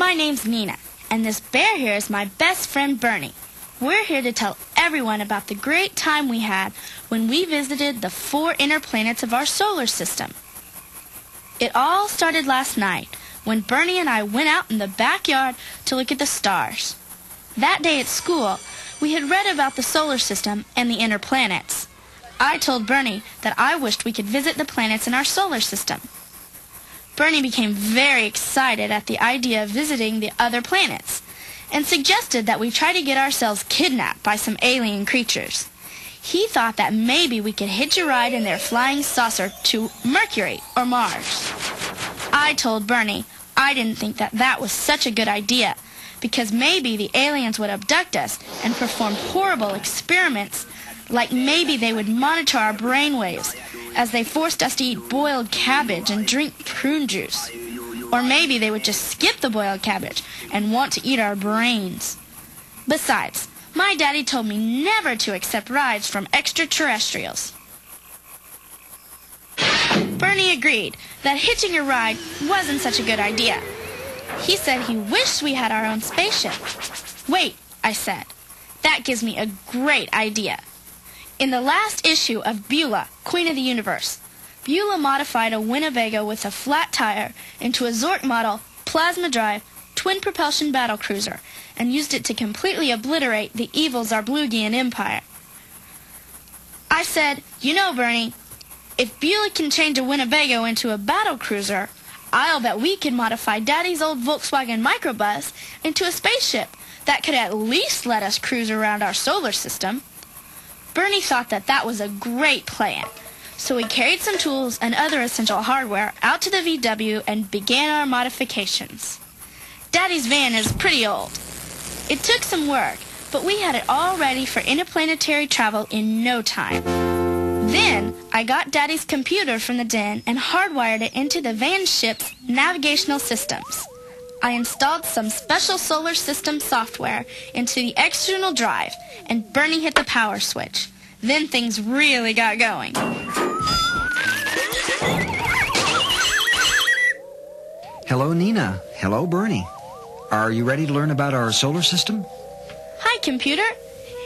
My name's Nina, and this bear here is my best friend Bernie. We're here to tell everyone about the great time we had when we visited the four inner planets of our solar system. It all started last night when Bernie and I went out in the backyard to look at the stars. That day at school, we had read about the solar system and the inner planets. I told Bernie that I wished we could visit the planets in our solar system. Bernie became very excited at the idea of visiting the other planets and suggested that we try to get ourselves kidnapped by some alien creatures. He thought that maybe we could hitch a ride in their flying saucer to Mercury or Mars. I told Bernie I didn't think that that was such a good idea because maybe the aliens would abduct us and perform horrible experiments like maybe they would monitor our brainwaves as they forced us to eat boiled cabbage and drink prune juice. Or maybe they would just skip the boiled cabbage and want to eat our brains. Besides, my daddy told me never to accept rides from extraterrestrials. Bernie agreed that hitching a ride wasn't such a good idea. He said he wished we had our own spaceship. Wait, I said. That gives me a great idea. In the last issue of Beulah, Queen of the Universe, Beulah modified a Winnebago with a flat tire into a Zork model, plasma drive, twin propulsion battle cruiser and used it to completely obliterate the evil Zarblugian Empire. I said, you know, Bernie, if Beulah can change a Winnebago into a battle cruiser, I'll bet we can modify Daddy's old Volkswagen microbus into a spaceship that could at least let us cruise around our solar system. Bernie thought that that was a great plan. So we carried some tools and other essential hardware out to the VW and began our modifications. Daddy's van is pretty old. It took some work, but we had it all ready for interplanetary travel in no time. Then I got Daddy's computer from the den and hardwired it into the van ship's navigational systems. I installed some special solar system software into the external drive, and Bernie hit the power switch. Then things really got going. Hello, Nina. Hello, Bernie. Are you ready to learn about our solar system? Hi, computer.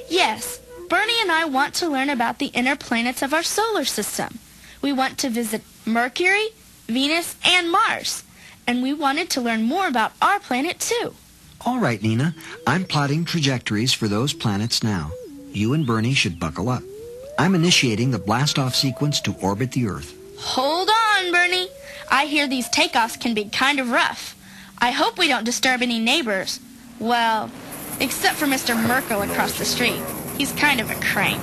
Yes, Bernie and I want to learn about the inner planets of our solar system. We want to visit Mercury, Venus, and Mars and we wanted to learn more about our planet too. All right, Nina. I'm plotting trajectories for those planets now. You and Bernie should buckle up. I'm initiating the blast-off sequence to orbit the Earth. Hold on, Bernie. I hear these takeoffs can be kind of rough. I hope we don't disturb any neighbors. Well, except for Mr. Merkel across the street. He's kind of a crank.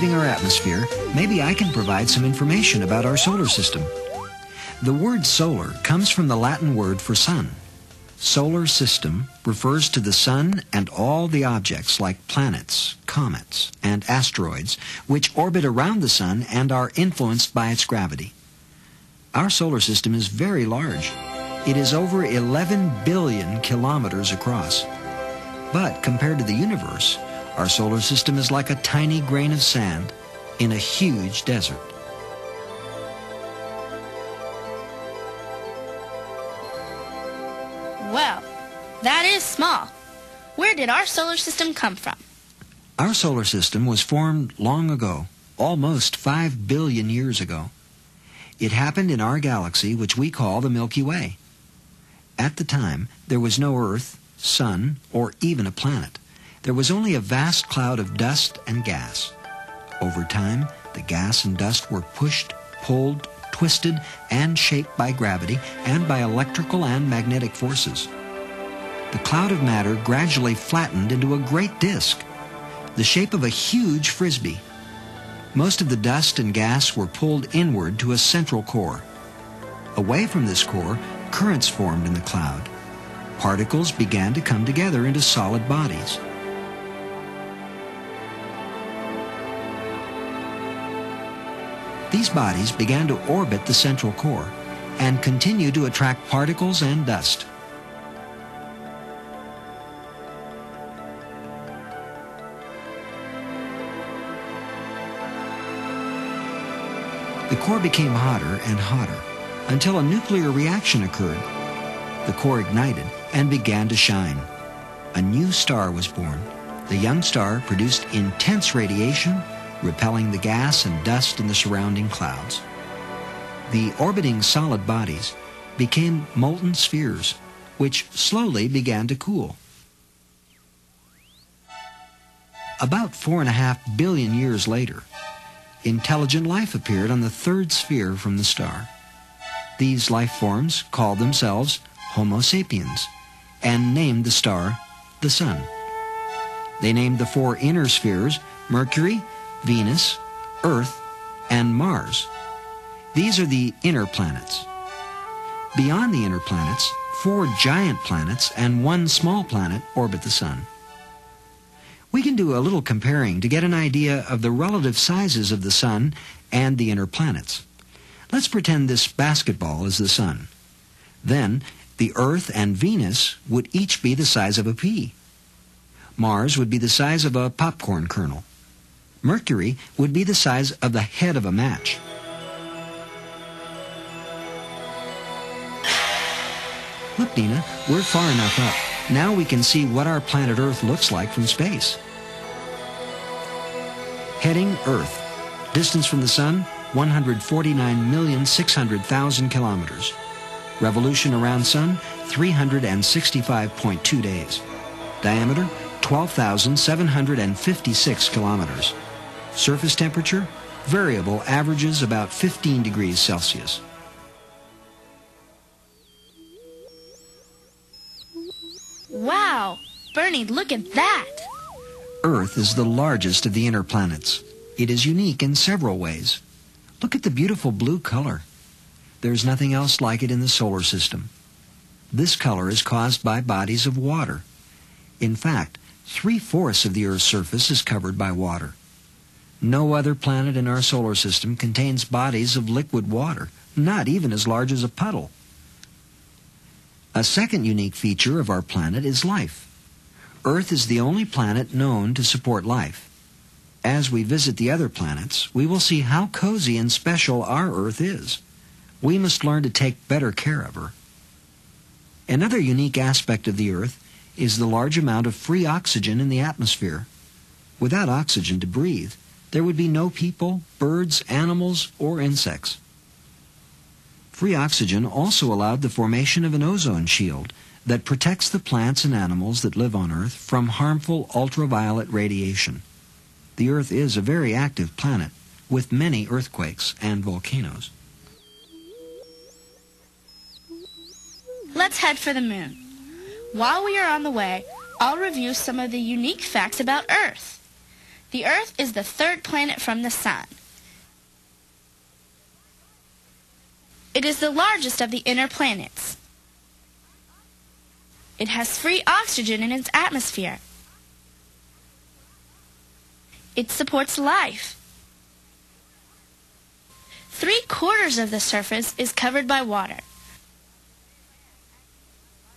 Leaving our atmosphere, maybe I can provide some information about our solar system. The word solar comes from the Latin word for sun. Solar system refers to the sun and all the objects like planets, comets, and asteroids which orbit around the sun and are influenced by its gravity. Our solar system is very large. It is over 11 billion kilometers across. But compared to the universe, our solar system is like a tiny grain of sand in a huge desert. Well, that is small. Where did our solar system come from? Our solar system was formed long ago, almost 5 billion years ago. It happened in our galaxy, which we call the Milky Way. At the time, there was no Earth, Sun, or even a planet. There was only a vast cloud of dust and gas. Over time, the gas and dust were pushed, pulled, twisted, and shaped by gravity and by electrical and magnetic forces. The cloud of matter gradually flattened into a great disk, the shape of a huge frisbee. Most of the dust and gas were pulled inward to a central core. Away from this core, currents formed in the cloud. Particles began to come together into solid bodies. These bodies began to orbit the central core and continue to attract particles and dust. The core became hotter and hotter until a nuclear reaction occurred. The core ignited and began to shine. A new star was born. The young star produced intense radiation, repelling the gas and dust in the surrounding clouds. The orbiting solid bodies became molten spheres, which slowly began to cool. About four and a half billion years later, intelligent life appeared on the third sphere from the star. These life forms called themselves Homo sapiens and named the star the Sun. They named the four inner spheres Mercury, Venus, Earth, and Mars. These are the inner planets. Beyond the inner planets, four giant planets and one small planet orbit the Sun. We can do a little comparing to get an idea of the relative sizes of the Sun and the inner planets. Let's pretend this basketball is the Sun. Then, the Earth and Venus would each be the size of a pea. Mars would be the size of a popcorn kernel. Mercury would be the size of the head of a match. Look, Nina, we're far enough up. Now we can see what our planet Earth looks like from space. Heading Earth. Distance from the Sun, 149,600,000 kilometers. Revolution around Sun, 365.2 days. Diameter, 12,756 kilometers. Surface temperature, variable, averages about 15 degrees Celsius. Wow! Bernie, look at that! Earth is the largest of the inner planets. It is unique in several ways. Look at the beautiful blue color. There's nothing else like it in the solar system. This color is caused by bodies of water. In fact, three-fourths of the Earth's surface is covered by water. No other planet in our solar system contains bodies of liquid water, not even as large as a puddle. A second unique feature of our planet is life. Earth is the only planet known to support life. As we visit the other planets, we will see how cozy and special our Earth is. We must learn to take better care of her. Another unique aspect of the Earth is the large amount of free oxygen in the atmosphere. Without oxygen to breathe, there would be no people, birds, animals, or insects. Free oxygen also allowed the formation of an ozone shield that protects the plants and animals that live on Earth from harmful ultraviolet radiation. The Earth is a very active planet with many earthquakes and volcanoes. Let's head for the moon. While we are on the way, I'll review some of the unique facts about Earth. The Earth is the third planet from the Sun. It is the largest of the inner planets. It has free oxygen in its atmosphere. It supports life. Three quarters of the surface is covered by water.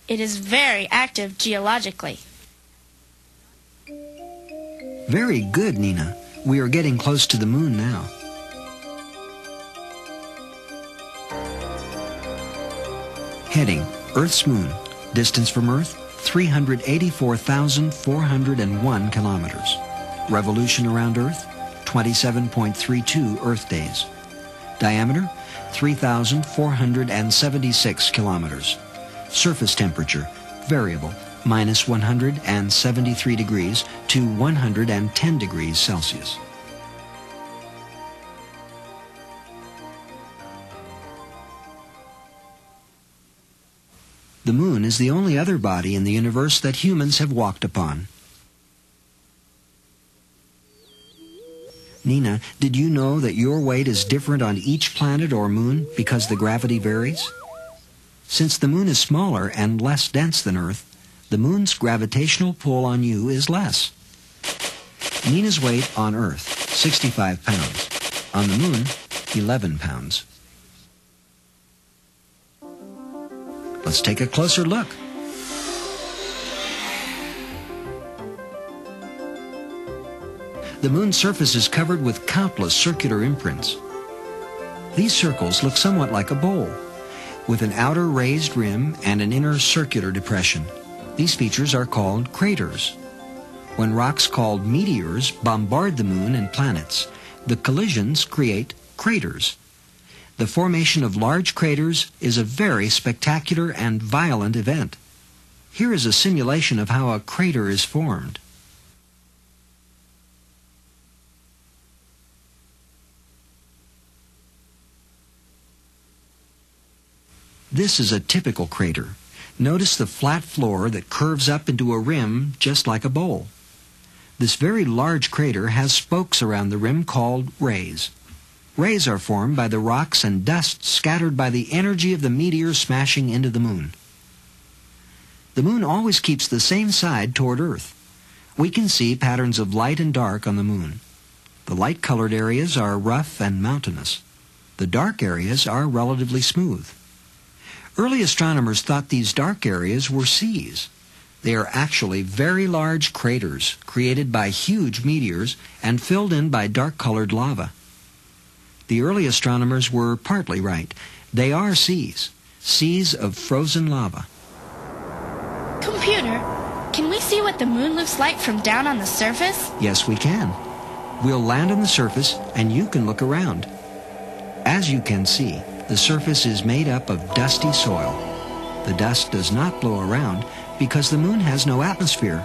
It is very active geologically. Very good, Nina. We are getting close to the moon now. Heading, Earth's moon. Distance from Earth, 384,401 kilometers. Revolution around Earth, 27.32 Earth days. Diameter, 3,476 kilometers. Surface temperature, variable, minus 173 degrees to 110 degrees Celsius. The moon is the only other body in the universe that humans have walked upon. Nina, did you know that your weight is different on each planet or moon because the gravity varies? Since the moon is smaller and less dense than Earth, the moon's gravitational pull on you is less. Nina's weight on Earth, 65 pounds. On the moon, 11 pounds. Let's take a closer look. The moon's surface is covered with countless circular imprints. These circles look somewhat like a bowl, with an outer raised rim and an inner circular depression. These features are called craters. When rocks called meteors bombard the moon and planets, the collisions create craters. The formation of large craters is a very spectacular and violent event. Here is a simulation of how a crater is formed. This is a typical crater. Notice the flat floor that curves up into a rim just like a bowl. This very large crater has spokes around the rim called rays. Rays are formed by the rocks and dust scattered by the energy of the meteor smashing into the moon. The moon always keeps the same side toward Earth. We can see patterns of light and dark on the moon. The light-colored areas are rough and mountainous. The dark areas are relatively smooth. Early astronomers thought these dark areas were seas. They are actually very large craters created by huge meteors and filled in by dark-colored lava. The early astronomers were partly right. They are seas, seas of frozen lava. Computer, can we see what the moon looks like from down on the surface? Yes, we can. We'll land on the surface and you can look around. As you can see, the surface is made up of dusty soil. The dust does not blow around because the moon has no atmosphere.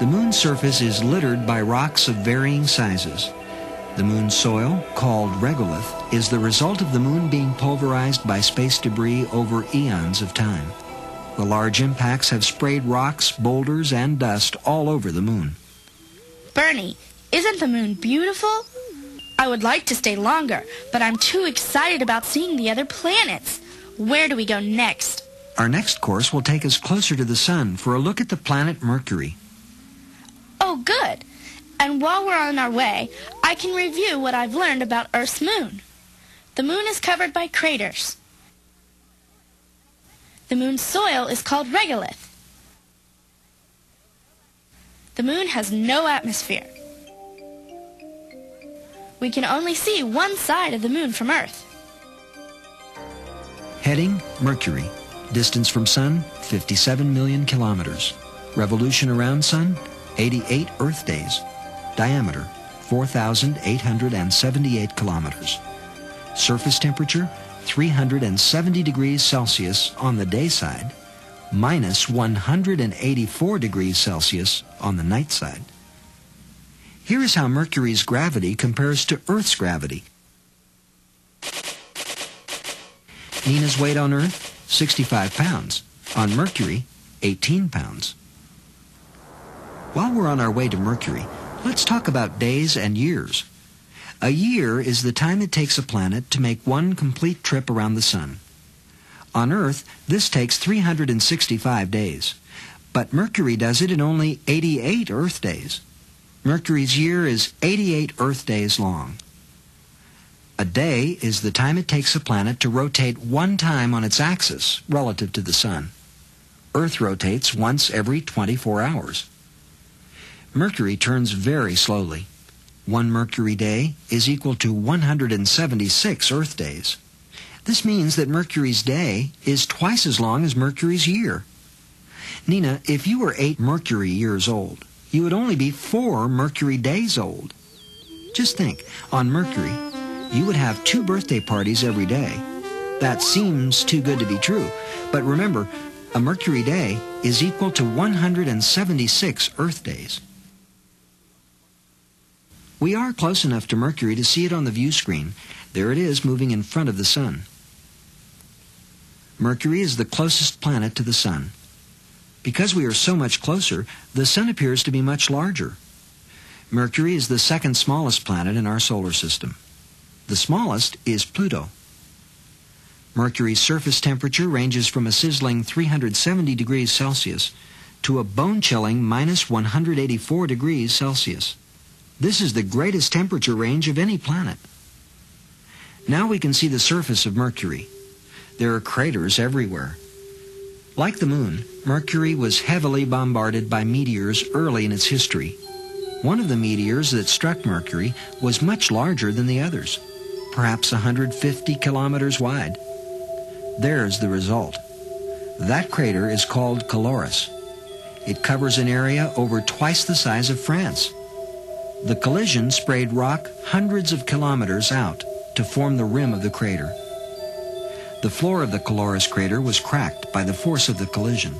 The moon's surface is littered by rocks of varying sizes. The moon's soil, called regolith, is the result of the moon being pulverized by space debris over eons of time. The large impacts have sprayed rocks, boulders, and dust all over the moon. Bernie, isn't the moon beautiful? I would like to stay longer, but I'm too excited about seeing the other planets. Where do we go next? Our next course will take us closer to the sun for a look at the planet Mercury. Oh, good. And while we're on our way, I can review what I've learned about Earth's moon. The moon is covered by craters. The moon's soil is called regolith. The moon has no atmosphere. We can only see one side of the moon from Earth. Heading Mercury. Distance from Sun 57 million kilometers. Revolution around Sun 88 Earth days. Diameter 4,878 kilometers. Surface temperature 370 degrees Celsius on the day side, minus 184 degrees Celsius on the night side. Here is how Mercury's gravity compares to Earth's gravity. Nina's weight on Earth, 65 pounds. On Mercury, 18 pounds. While we're on our way to Mercury, let's talk about days and years. A year is the time it takes a planet to make one complete trip around the Sun. On Earth, this takes 365 days, but Mercury does it in only 88 Earth days. Mercury's year is 88 Earth days long. A day is the time it takes a planet to rotate one time on its axis relative to the Sun. Earth rotates once every 24 hours. Mercury turns very slowly. One Mercury day is equal to 176 Earth days. This means that Mercury's day is twice as long as Mercury's year. Nina, if you were eight Mercury years old, you would only be four Mercury days old. Just think, on Mercury, you would have two birthday parties every day. That seems too good to be true, but remember, a Mercury day is equal to 176 Earth days. We are close enough to Mercury to see it on the view screen. There it is moving in front of the Sun. Mercury is the closest planet to the Sun. Because we are so much closer, the Sun appears to be much larger. Mercury is the second smallest planet in our solar system. The smallest is Pluto. Mercury's surface temperature ranges from a sizzling 370 degrees Celsius to a bone-chilling minus 184 degrees Celsius. This is the greatest temperature range of any planet. Now we can see the surface of Mercury. There are craters everywhere. Like the moon, Mercury was heavily bombarded by meteors early in its history. One of the meteors that struck Mercury was much larger than the others, perhaps 150 kilometers wide. There's the result. That crater is called Caloris. It covers an area over twice the size of France. The collision sprayed rock hundreds of kilometers out to form the rim of the crater. The floor of the Caloris crater was cracked by the force of the collision.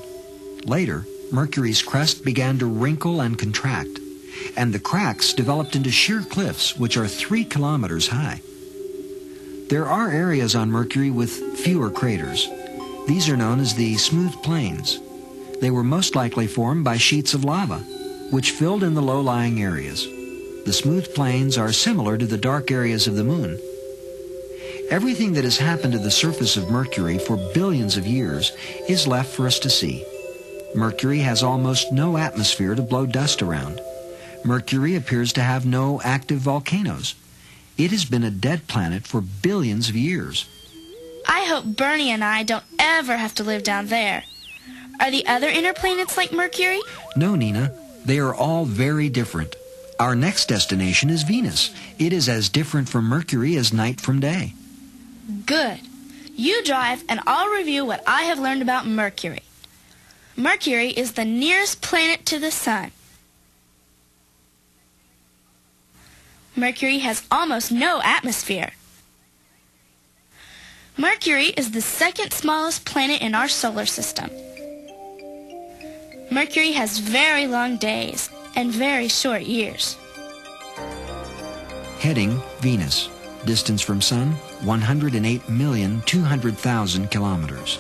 Later, Mercury's crust began to wrinkle and contract, and the cracks developed into sheer cliffs which are three kilometers high. There are areas on Mercury with fewer craters. These are known as the smooth plains. They were most likely formed by sheets of lava, which filled in the low-lying areas. The smooth plains are similar to the dark areas of the moon, Everything that has happened to the surface of Mercury for billions of years is left for us to see. Mercury has almost no atmosphere to blow dust around. Mercury appears to have no active volcanoes. It has been a dead planet for billions of years. I hope Bernie and I don't ever have to live down there. Are the other inner planets like Mercury? No, Nina. They are all very different. Our next destination is Venus. It is as different from Mercury as night from day. Good. You drive, and I'll review what I have learned about Mercury. Mercury is the nearest planet to the Sun. Mercury has almost no atmosphere. Mercury is the second smallest planet in our solar system. Mercury has very long days and very short years. Heading Venus. Distance from Sun 108,200,000 kilometers.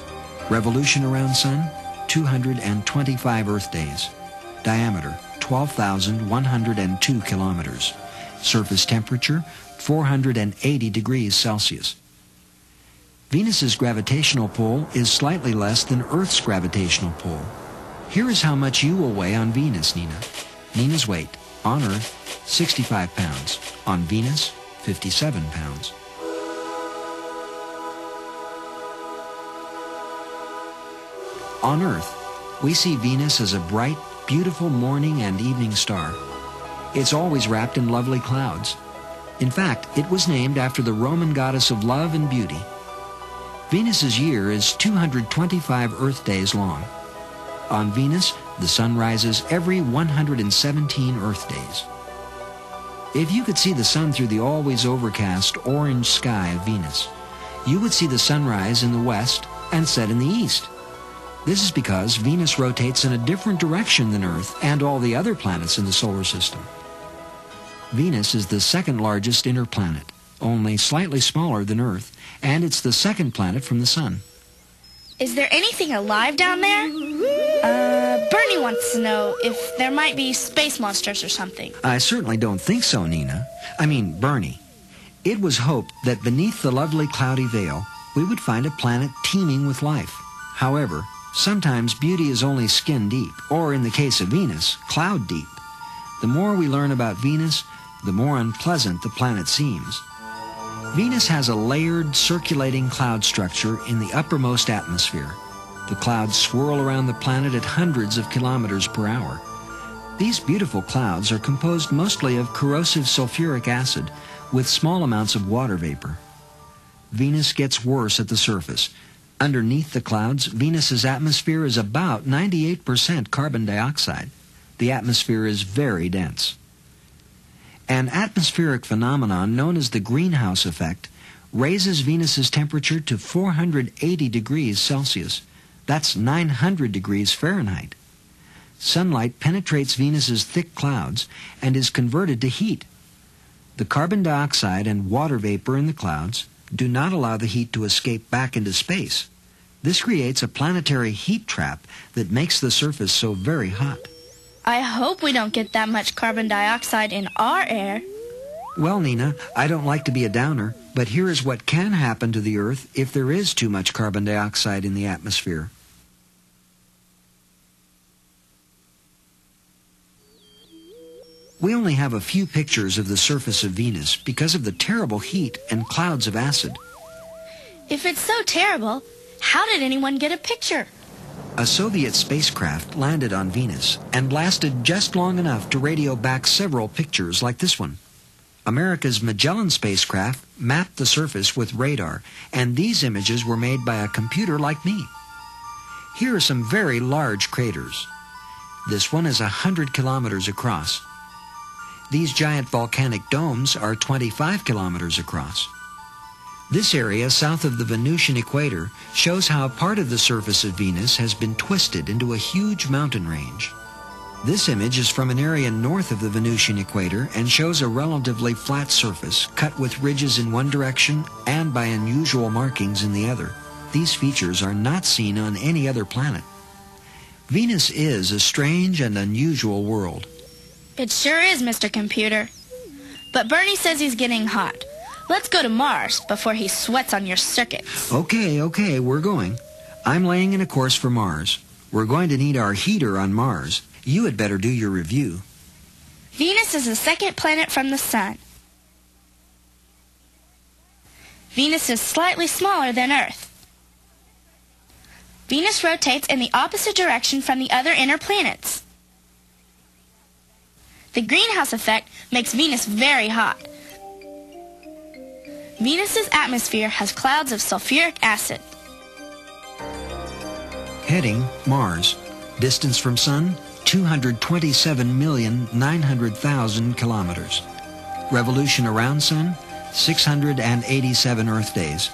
Revolution around Sun, 225 Earth days. Diameter, 12,102 kilometers. Surface temperature, 480 degrees Celsius. Venus's gravitational pull is slightly less than Earth's gravitational pull. Here is how much you will weigh on Venus, Nina. Nina's weight, on Earth, 65 pounds. On Venus, 57 pounds. On Earth, we see Venus as a bright, beautiful morning and evening star. It's always wrapped in lovely clouds. In fact, it was named after the Roman goddess of love and beauty. Venus's year is 225 Earth days long. On Venus, the sun rises every 117 Earth days. If you could see the sun through the always overcast orange sky of Venus, you would see the sunrise in the west and set in the east. This is because Venus rotates in a different direction than Earth and all the other planets in the solar system. Venus is the second largest inner planet, only slightly smaller than Earth, and it's the second planet from the Sun. Is there anything alive down there? Uh, Bernie wants to know if there might be space monsters or something. I certainly don't think so, Nina. I mean, Bernie. It was hoped that beneath the lovely cloudy veil, we would find a planet teeming with life. However, Sometimes beauty is only skin deep, or in the case of Venus, cloud deep. The more we learn about Venus, the more unpleasant the planet seems. Venus has a layered circulating cloud structure in the uppermost atmosphere. The clouds swirl around the planet at hundreds of kilometers per hour. These beautiful clouds are composed mostly of corrosive sulfuric acid with small amounts of water vapor. Venus gets worse at the surface. Underneath the clouds, Venus's atmosphere is about 98% carbon dioxide. The atmosphere is very dense. An atmospheric phenomenon known as the greenhouse effect raises Venus's temperature to 480 degrees Celsius. That's 900 degrees Fahrenheit. Sunlight penetrates Venus's thick clouds and is converted to heat. The carbon dioxide and water vapor in the clouds do not allow the heat to escape back into space. This creates a planetary heat trap that makes the surface so very hot. I hope we don't get that much carbon dioxide in our air. Well, Nina, I don't like to be a downer, but here is what can happen to the Earth if there is too much carbon dioxide in the atmosphere. We only have a few pictures of the surface of Venus because of the terrible heat and clouds of acid. If it's so terrible, how did anyone get a picture? A Soviet spacecraft landed on Venus and lasted just long enough to radio back several pictures like this one. America's Magellan spacecraft mapped the surface with radar, and these images were made by a computer like me. Here are some very large craters. This one is a 100 kilometers across. These giant volcanic domes are 25 kilometers across. This area south of the Venusian equator shows how part of the surface of Venus has been twisted into a huge mountain range. This image is from an area north of the Venusian equator and shows a relatively flat surface cut with ridges in one direction and by unusual markings in the other. These features are not seen on any other planet. Venus is a strange and unusual world. It sure is, Mr. Computer. But Bernie says he's getting hot. Let's go to Mars before he sweats on your circuits. Okay, okay, we're going. I'm laying in a course for Mars. We're going to need our heater on Mars. You had better do your review. Venus is the second planet from the Sun. Venus is slightly smaller than Earth. Venus rotates in the opposite direction from the other inner planets. The greenhouse effect makes Venus very hot. Venus's atmosphere has clouds of sulfuric acid. Heading Mars. Distance from Sun 227,900,000 kilometers. Revolution around Sun 687 Earth days.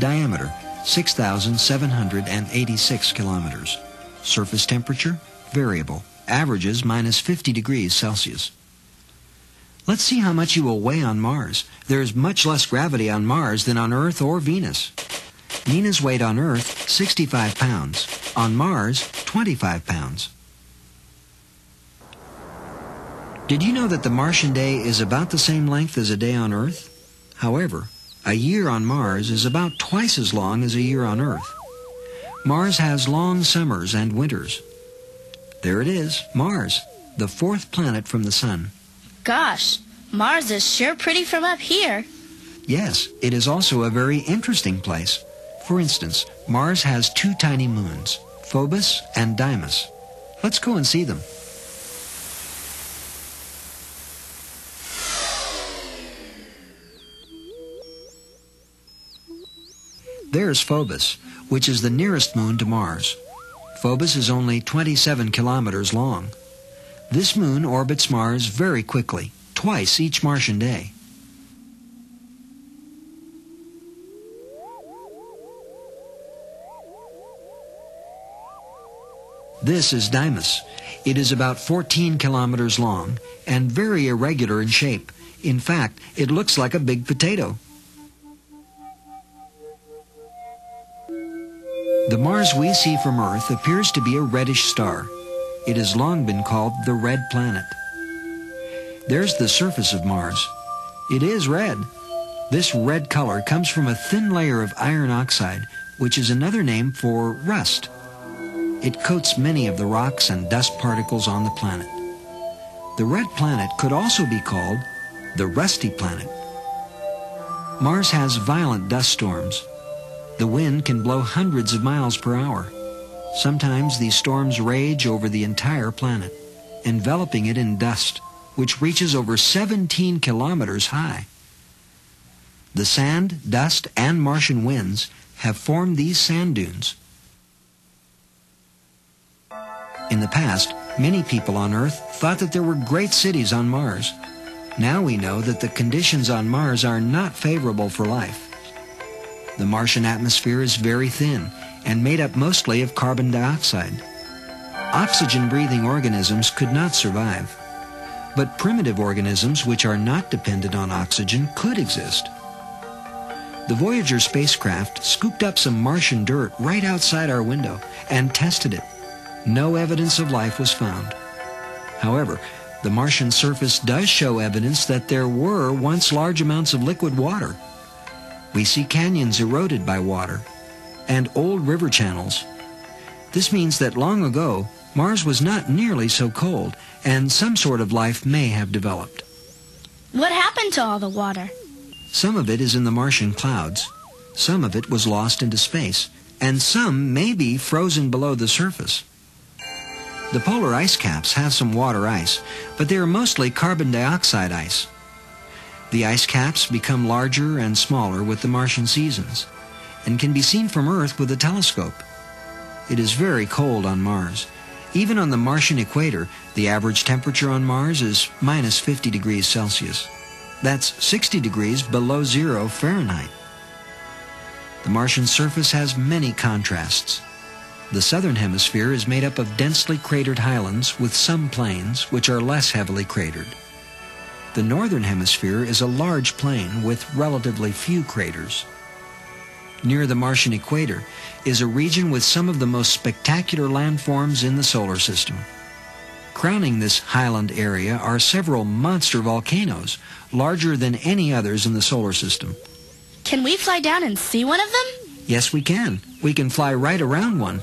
Diameter 6,786 kilometers. Surface temperature variable. Averages minus 50 degrees Celsius. Let's see how much you will weigh on Mars. There is much less gravity on Mars than on Earth or Venus. Nina's weight on Earth, 65 pounds. On Mars, 25 pounds. Did you know that the Martian day is about the same length as a day on Earth? However, a year on Mars is about twice as long as a year on Earth. Mars has long summers and winters. There it is, Mars, the fourth planet from the Sun. Gosh, Mars is sure pretty from up here. Yes, it is also a very interesting place. For instance, Mars has two tiny moons, Phobos and Deimos. Let's go and see them. There's Phobos, which is the nearest moon to Mars. Phobos is only 27 kilometers long. This moon orbits Mars very quickly, twice each Martian day. This is Deimos. It is about 14 kilometers long and very irregular in shape. In fact, it looks like a big potato. The Mars we see from Earth appears to be a reddish star. It has long been called the red planet. There's the surface of Mars. It is red. This red color comes from a thin layer of iron oxide, which is another name for rust. It coats many of the rocks and dust particles on the planet. The red planet could also be called the rusty planet. Mars has violent dust storms. The wind can blow hundreds of miles per hour. Sometimes these storms rage over the entire planet, enveloping it in dust, which reaches over 17 kilometers high. The sand, dust, and Martian winds have formed these sand dunes. In the past, many people on Earth thought that there were great cities on Mars. Now we know that the conditions on Mars are not favorable for life. The Martian atmosphere is very thin and made up mostly of carbon dioxide. Oxygen-breathing organisms could not survive. But primitive organisms which are not dependent on oxygen could exist. The Voyager spacecraft scooped up some Martian dirt right outside our window and tested it. No evidence of life was found. However, the Martian surface does show evidence that there were once large amounts of liquid water. We see canyons eroded by water and old river channels. This means that long ago, Mars was not nearly so cold, and some sort of life may have developed. What happened to all the water? Some of it is in the Martian clouds. Some of it was lost into space, and some may be frozen below the surface. The polar ice caps have some water ice, but they are mostly carbon dioxide ice. The ice caps become larger and smaller with the Martian seasons, and can be seen from Earth with a telescope. It is very cold on Mars. Even on the Martian equator, the average temperature on Mars is minus 50 degrees Celsius. That's 60 degrees below zero Fahrenheit. The Martian surface has many contrasts. The southern hemisphere is made up of densely cratered highlands with some plains which are less heavily cratered. The northern hemisphere is a large plain with relatively few craters. Near the Martian equator is a region with some of the most spectacular landforms in the solar system. Crowning this highland area are several monster volcanoes, larger than any others in the solar system. Can we fly down and see one of them? Yes, we can. We can fly right around one.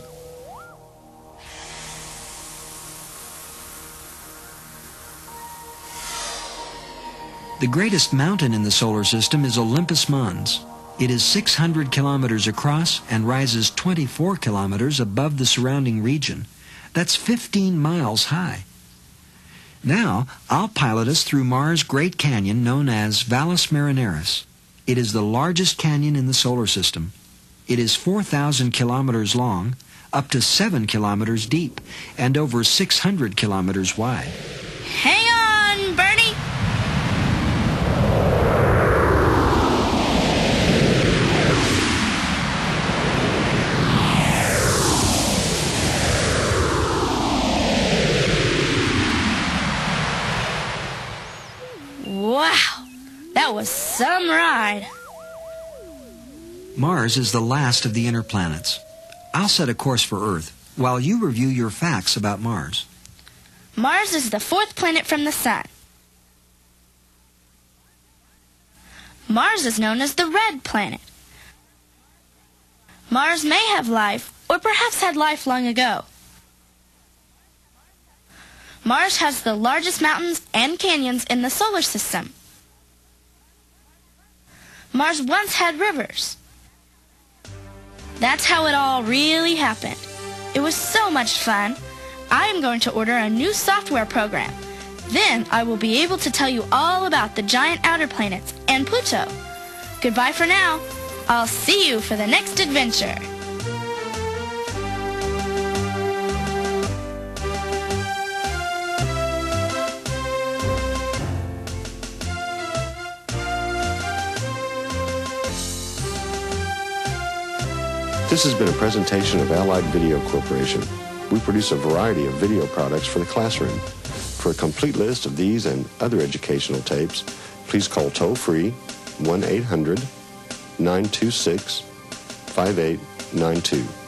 The greatest mountain in the solar system is Olympus Mons. It is 600 kilometers across and rises 24 kilometers above the surrounding region. That's 15 miles high. Now, I'll pilot us through Mars' Great Canyon known as Valles Marineris. It is the largest canyon in the solar system. It is 4,000 kilometers long, up to 7 kilometers deep, and over 600 kilometers wide. Hang on, Bernie! Wow, that was some ride. Mars is the last of the inner planets. I'll set a course for Earth while you review your facts about Mars. Mars is the fourth planet from the Sun. Mars is known as the red planet. Mars may have life, or perhaps had life long ago. Mars has the largest mountains and canyons in the solar system. Mars once had rivers. That's how it all really happened. It was so much fun. I am going to order a new software program. Then I will be able to tell you all about the giant outer planets and Pluto. Goodbye for now. I'll see you for the next adventure. This has been a presentation of Allied Video Corporation. We produce a variety of video products for the classroom. For a complete list of these and other educational tapes, please call toll-free 1-800-926-5892.